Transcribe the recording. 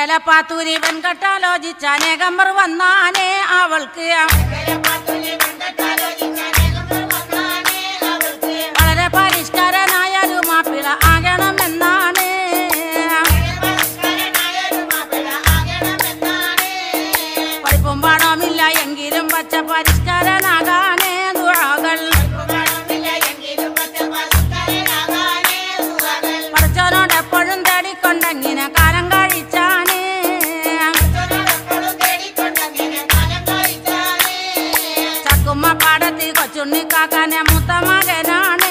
തെക്കേലപ്പാത്തൂരി വെൺകട്ടാലോചിച്ച അനേകമ്പർ വന്നാനേ അവൾക്ക്. चुन्नी काका ने मुता मांगे नाने